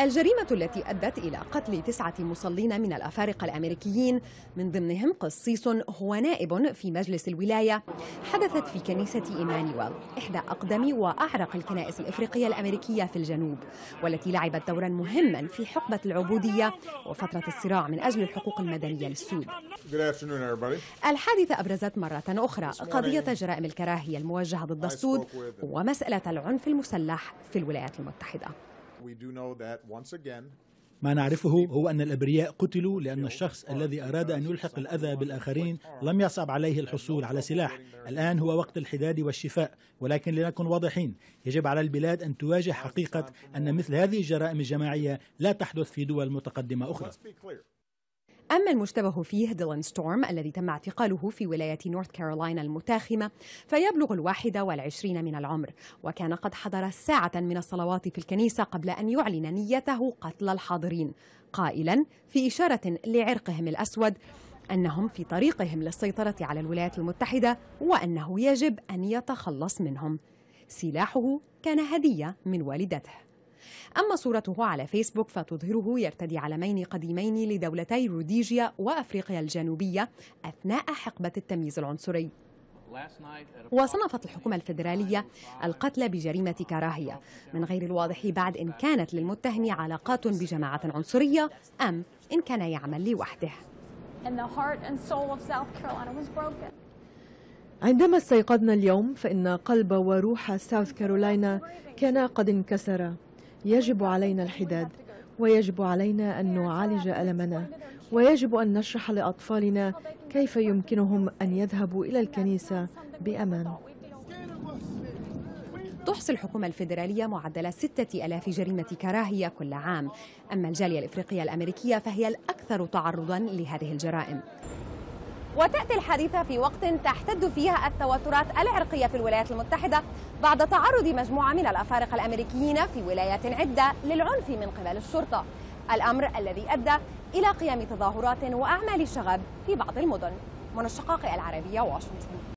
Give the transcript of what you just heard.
الجريمة التي أدت إلى قتل تسعة مصلين من الأفارقة الأمريكيين من ضمنهم قسيس هو نائب في مجلس الولاية. حدثت في كنيسة إيمانويل إحدى أقدم وأعرق الكنائس الإفريقية الأمريكية في الجنوب والتي لعبت دورا مهما في حقبة العبودية وفترة الصراع من أجل الحقوق المدنية للسود. الحادثة أبرزت مرة أخرى قضية جرائم الكراهية الموجهة ضد السود ومسألة العنف المسلح في الولايات المتحدة. We do know that once again, ما نعرفه هو أن الأبرياء قتلوا لأن الشخص الذي أراد أن يلحق الأذى بالآخرين لم يصعب عليه الحصول على سلاح. الآن هو وقت الحداد والشفاء ولكن لنكن واضحين. يجب على البلاد أن تواجه حقيقة أن مثل هذه الجرائم الجماعية لا تحدث في دول متقدمة أخرى. أما المشتبه فيه ديلان ستورم الذي تم اعتقاله في ولاية نورث كارولاينا المتاخمة فيبلغ الواحدة والعشرين من العمر وكان قد حضر ساعة من الصلوات في الكنيسة قبل أن يعلن نيته قتل الحاضرين. قائلا في إشارة لعرقهم الأسود أنهم في طريقهم للسيطرة على الولايات المتحدة وأنه يجب أن يتخلص منهم. سلاحه كان هدية من والدته. أما صورته على فيسبوك فتظهره يرتدي علمين قديمين لدولتي روديجيا وأفريقيا الجنوبية أثناء حقبة التمييز العنصري. وصنفت الحكومة الفيدرالية القتل بجريمة كراهية من غير الواضح بعد إن كانت للمتهم علاقات بجماعة عنصرية أم إن كان يعمل لوحده. عندما استيقظنا اليوم فإن قلب وروح ساوث كارولاينا كانا قد انكسرا يجب علينا الحداد ويجب علينا أن نعالج ألمنا ويجب أن نشرح لأطفالنا كيف يمكنهم أن يذهبوا إلى الكنيسة بأمان. تحصي الحكومة الفيدرالية معدل ستة ألاف جريمة كراهية كل عام. أما الجالية الإفريقية الأمريكية فهي الأكثر تعرضا لهذه الجرائم. وتأتي الحادثة في وقت تحتد فيها التوترات العرقية في الولايات المتحدة بعد تعرض مجموعة من الأفارقة الأمريكيين في ولايات عدة للعنف من قبل الشرطة. الأمر الذي أدى إلى قيام تظاهرات وأعمال شغب في بعض المدن. من الشقاق العربية واشنطن.